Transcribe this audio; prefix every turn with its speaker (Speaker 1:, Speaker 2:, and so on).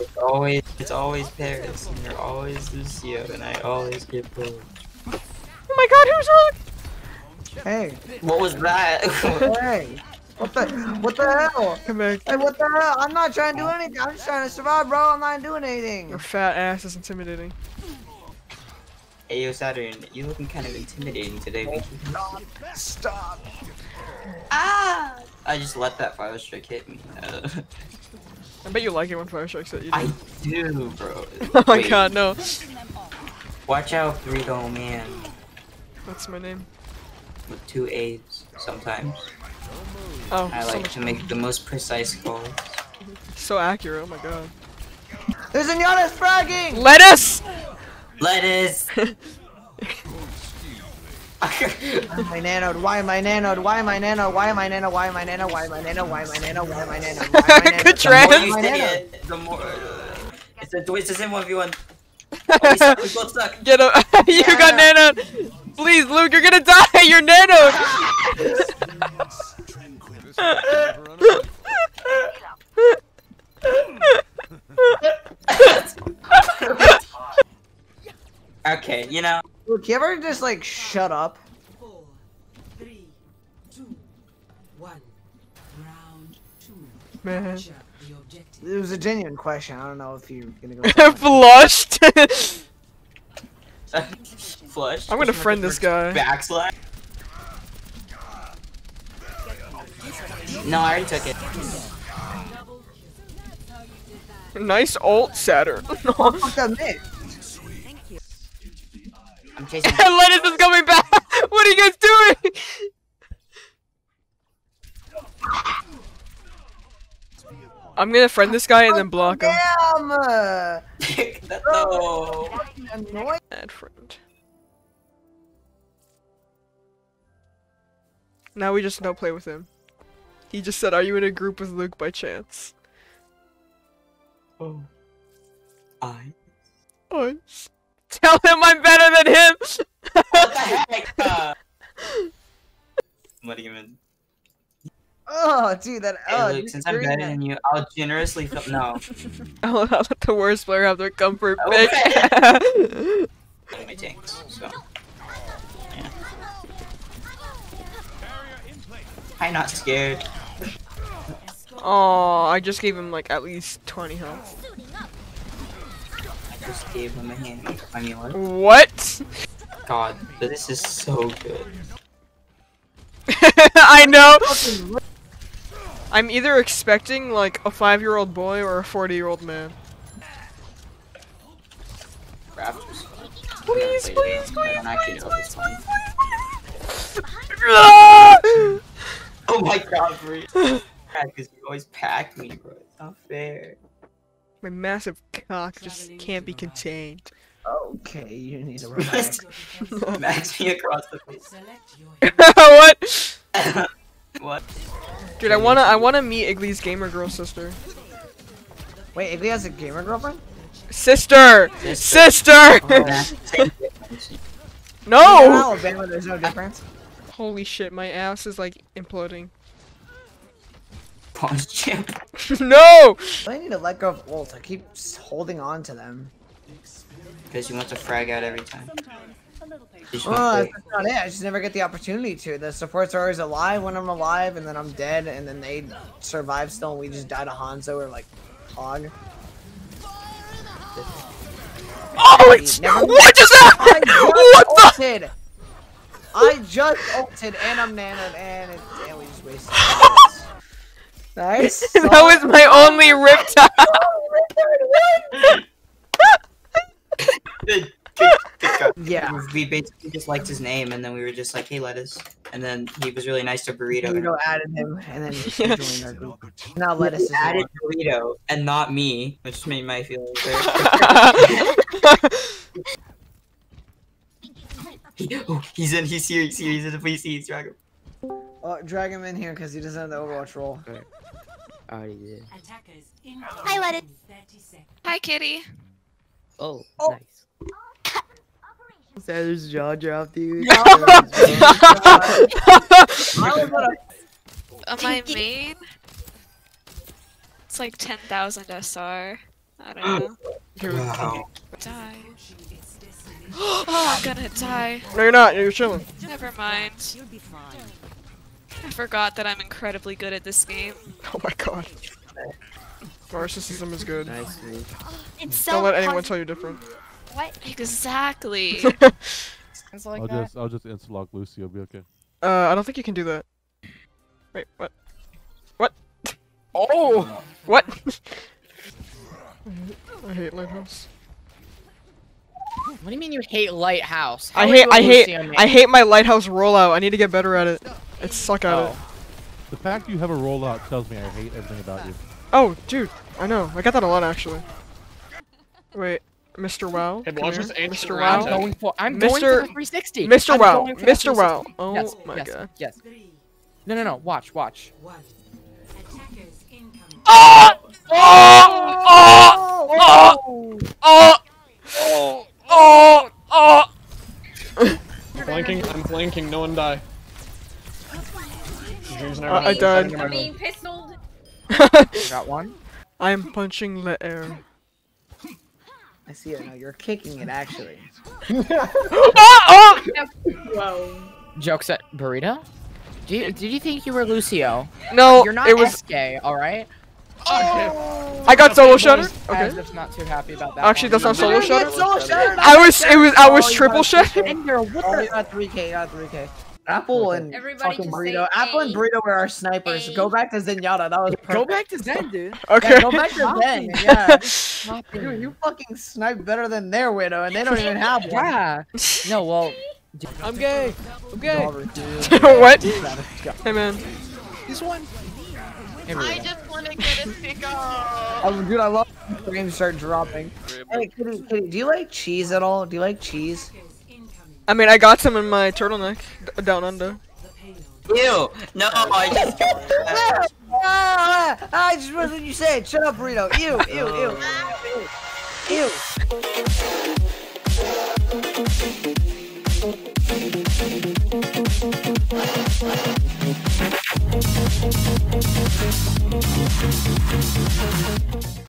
Speaker 1: It's always it's always Paris, and you're always Lucio, and I always get bullied.
Speaker 2: Oh my god, who's on?
Speaker 3: Hey,
Speaker 1: What was that?
Speaker 3: hey. What the, what the hell?
Speaker 2: Come back.
Speaker 3: Hey, what the hell? I'm not trying to do anything. I'm just trying to survive, bro. I'm not doing anything.
Speaker 2: Your fat ass is intimidating.
Speaker 1: hey, yo, Saturn, you looking kind of intimidating today. Vicky.
Speaker 3: Stop.
Speaker 1: Ah! I just let that fire strike hit me.
Speaker 2: I bet you like it when fire strikes at you.
Speaker 1: I do, bro.
Speaker 2: oh my god, no.
Speaker 1: Watch out, three Burrito Man.
Speaker 2: That's my name.
Speaker 1: With two A's sometimes.
Speaker 2: Oh,
Speaker 1: I
Speaker 2: so
Speaker 1: like
Speaker 2: much
Speaker 1: to make the most precise calls.
Speaker 2: so accurate. Oh my god.
Speaker 3: There's a Giannis fragging.
Speaker 2: Lettuce.
Speaker 1: Lettuce!
Speaker 3: Why am I nanoed? Why am I nanoed? Why am I nanoed? Why am I nanoed? Why am I nanoed? Why am I nanoed? Why am I nanoed? Why am I nanoed? Why am I nanoed?
Speaker 2: Good
Speaker 1: the more you
Speaker 3: Why am I
Speaker 1: say
Speaker 3: nanoed?
Speaker 1: it, the more. It's a it's a sim one v one. Oh, we suck. We both suck.
Speaker 2: Get him. you got nanoed. Please, Luke, you're gonna die. You're nanoed.
Speaker 1: Okay, you know.
Speaker 3: Look, you ever just like shut up?
Speaker 4: One. Round two.
Speaker 2: Man.
Speaker 4: Capture the objective.
Speaker 3: It was a genuine question. I don't know if you're gonna go.
Speaker 2: Flushed.
Speaker 1: Flush.
Speaker 2: I'm gonna friend this guy.
Speaker 1: Backslash. No, I already took it.
Speaker 2: nice alt Saturn.
Speaker 3: Fuck that mid.
Speaker 1: I'm chasing.
Speaker 2: Lettuce is coming back. What are you guys doing? I'm gonna friend this guy and then block him.
Speaker 3: Damn.
Speaker 1: That though.
Speaker 3: annoying.
Speaker 2: Add friend. Now we just no play with him. He just said, "Are you in a group with Luke by chance?"
Speaker 1: Oh. I.
Speaker 2: Us. Tell him I'm better than him.
Speaker 3: Oh, dude, that.
Speaker 1: Hey,
Speaker 3: Oh,
Speaker 1: Luke, since I'm better
Speaker 3: that.
Speaker 1: than you, I'll generously fill. No.
Speaker 2: I'll let the worst player have their comfort oh,
Speaker 1: Okay.
Speaker 2: pick.
Speaker 1: my tanks, so. Yeah. I'm not scared.
Speaker 2: oh, I just gave him like at least 20 health.
Speaker 1: I just gave him a hand. I mean, what?
Speaker 2: What?
Speaker 1: God, this is so good.
Speaker 2: I know. I'm either expecting like a five-year-old boy or a 40-year-old man.
Speaker 1: Raptors fun.
Speaker 2: Please,
Speaker 1: I don't
Speaker 2: please,
Speaker 1: play it. I don't actually know if it's fun. Oh my god, Bree. Because you always pack me, bro. It's not fair.
Speaker 2: My massive cock just can't be contained.
Speaker 3: Okay, you need to relax.
Speaker 1: Max me across the face.
Speaker 4: Select your
Speaker 2: what?
Speaker 1: What?
Speaker 2: Dude, I wanna I wanna meet Iggy's gamer girl sister.
Speaker 3: Wait, Iggy has a gamer girlfriend?
Speaker 2: Sister!
Speaker 1: Sister.
Speaker 2: Sister!
Speaker 1: Oh, that's the same
Speaker 2: no!
Speaker 3: Alabama, there's no difference.
Speaker 2: Holy shit, my ass is like imploding.
Speaker 1: Pause champ.
Speaker 2: no!
Speaker 3: I need to let go of ult. I keep holding on to them.
Speaker 1: Because you want to frag out every time. You
Speaker 3: Oh, that's not it. I just never get the opportunity to. The supports are always alive when I'm alive, and then I'm dead, and then they survive still, and we just die to Hanzo or like Hog.
Speaker 2: Oh, it's
Speaker 3: Never-
Speaker 2: what is that?
Speaker 3: I just
Speaker 2: What the?
Speaker 3: ulted. I just ulted, and I'm nanoed, and, it, and we just wasted. nice.
Speaker 2: that was my only riptide.
Speaker 1: Good- good- good job.
Speaker 3: Yeah.
Speaker 1: We basically just liked his name, and then we were just like, "Hey, lettuce," and then he was really nice to Burrito.
Speaker 3: Burrito added him, and then he joined our group. Now lettuce
Speaker 1: He added
Speaker 3: one.
Speaker 1: Burrito and not me, which made my feelings hurt. He- oh, he's in. He's here. He's here. He's in the PC. He's Dragon.
Speaker 3: Oh, drag him in here because he doesn't have the Overwatch role.
Speaker 5: I already oh, did.
Speaker 4: attackers in
Speaker 6: Hi, let it-
Speaker 4: 30 seconds.
Speaker 6: Hi, kitty.
Speaker 5: Oh,
Speaker 3: Oh.
Speaker 5: nice. There's jaw drop, dude.
Speaker 3: I was gonna
Speaker 6: On my main, it's like 10,000 SR. I don't know.
Speaker 1: Wow.
Speaker 6: Die. oh, I'm gonna die.
Speaker 2: No, you're not. You're chilling.
Speaker 6: Never mind. I forgot that I'm incredibly good at this game.
Speaker 2: Oh my god. Narcissism is good.
Speaker 5: Nice move.
Speaker 7: It's so
Speaker 2: Don't let anyone tell you different.
Speaker 7: What?
Speaker 6: Exactly.
Speaker 8: Things like
Speaker 9: I'll
Speaker 8: that.
Speaker 9: just I'll just insta-lock Lucy. I'll be okay.
Speaker 2: Uh, I don't think you can do that. Wait, what? What?
Speaker 8: Oh!
Speaker 2: What? I hate Lighthouse.
Speaker 8: What do you mean you hate Lighthouse?
Speaker 2: I
Speaker 8: How are
Speaker 2: hate, I hate,
Speaker 8: Lucio?
Speaker 2: I hate my Lighthouse rollout. I need to get better at it. I suck at it.
Speaker 8: Oh.
Speaker 9: The fact you have a rollout tells me I hate everything about you.
Speaker 2: Oh, dude, I know. I got that a lot actually. Wait, Mr. Wow.
Speaker 10: It launches
Speaker 2: Mr. Well,
Speaker 8: I'm going for I'm Mr. going for the 360.
Speaker 2: Mr.
Speaker 8: Well,
Speaker 2: Mr.
Speaker 8: Well.
Speaker 2: Oh
Speaker 8: yes,
Speaker 2: my
Speaker 8: yes,
Speaker 2: god.
Speaker 8: Yes. No, no, no. Watch, watch.
Speaker 4: One. Attackers incoming.
Speaker 2: Oh! Oh! Oh! Oh! Oh! Oh! Oh! oh!
Speaker 10: I'm blanking. I'm blanking. No one die.
Speaker 2: Uh, I died.
Speaker 7: I'm being pistoled.
Speaker 8: got one.
Speaker 2: I'm punching the air.
Speaker 3: I see it now. You're kicking it actually.
Speaker 2: Oh, oh!
Speaker 7: Whoa.
Speaker 8: Jokes at burrito. Do you, did you think you were Lucio?
Speaker 2: No,
Speaker 8: You're not
Speaker 2: it was.
Speaker 8: SK, all right? Oh.
Speaker 2: I got solo shatter.
Speaker 8: Okay.
Speaker 2: Okay.
Speaker 8: As not too happy about that.
Speaker 2: Actually,
Speaker 8: one.
Speaker 2: that's not solo
Speaker 3: Did
Speaker 2: shatter.
Speaker 3: solo shattered?
Speaker 2: I was. It was. I was
Speaker 3: Oh, you
Speaker 2: triple
Speaker 3: got
Speaker 2: shot.
Speaker 8: Ender, what
Speaker 3: Oh,
Speaker 8: the?
Speaker 3: got 3k, you got 3k. Apple and
Speaker 7: Everybody
Speaker 3: fucking
Speaker 7: just
Speaker 3: Burrito.
Speaker 7: say
Speaker 3: Apple and Burrito were our snipers.
Speaker 7: A.
Speaker 3: Go back to Zenyatta. That was perfect.
Speaker 8: Go back to Zen, dude.
Speaker 2: Okay.
Speaker 3: Yeah, go back to Zen. Yeah. Dude, you fucking snipe better than their widow, and they don't even have one.
Speaker 8: Yeah. No, well.
Speaker 10: I'm gay. I'm gay.
Speaker 2: what? Hey man.
Speaker 8: This one. Hey,
Speaker 7: I just want to get a pick up.
Speaker 3: Oh, dude, I love when frames start dropping. Hey, Kitty, Kitty, do you like cheese at all? Do you like cheese?
Speaker 2: I mean, I got some in my turtleneck down under.
Speaker 1: Ew! No, I just
Speaker 3: Ah, I just was what you said. Shut up, Burrito. Ew, ew, ew. Ew. Ew.